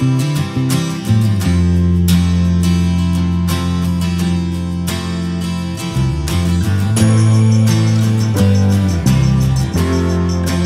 you